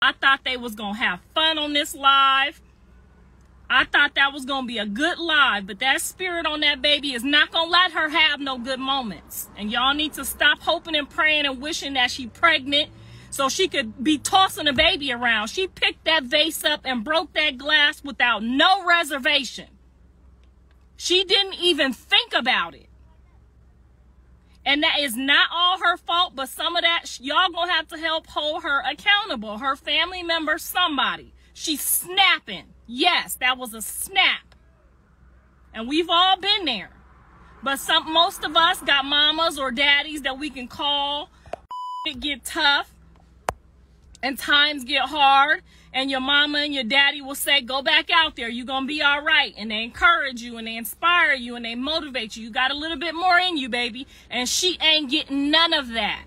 I thought they was going to have fun on this live. I thought that was going to be a good live, but that spirit on that baby is not going to let her have no good moments. And y'all need to stop hoping and praying and wishing that she pregnant so she could be tossing a baby around. She picked that vase up and broke that glass without no reservation. She didn't even think about it. And that is not all her fault, but some of that, y'all gonna have to help hold her accountable. Her family member, somebody. She's snapping. Yes, that was a snap. And we've all been there. But some, most of us got mamas or daddies that we can call. Get tough and times get hard and your mama and your daddy will say, go back out there. You're to be all right. And they encourage you and they inspire you and they motivate you. You got a little bit more in you, baby. And she ain't getting none of that.